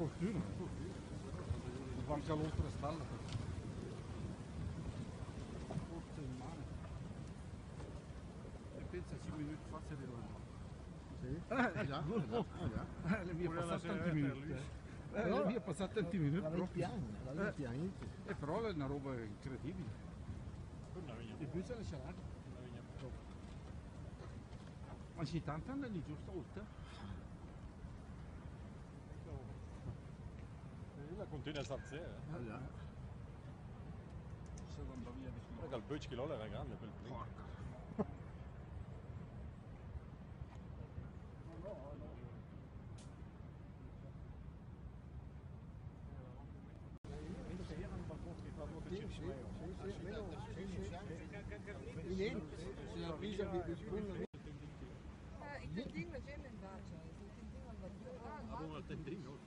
fortuna. Manca l'oltre stalla. Forse in mano. E pensa 5 minuti fa se arriva. Sì? Eh, già, eh, eh. Eh, le mie passate tanti minuti. Eh, le mie passate tanti minuti. La proprio. 20 anni, la 20 anni. E però è una roba incredibile. E più ce ne. Una vigna. Ma tanto andano lì giusto oltre. Sì, sì. E niente, se la pisa di di secondo lì. Ja, ik vind ding met Jim in Dacia. Ik vind ding wat wat. Allora tendrino.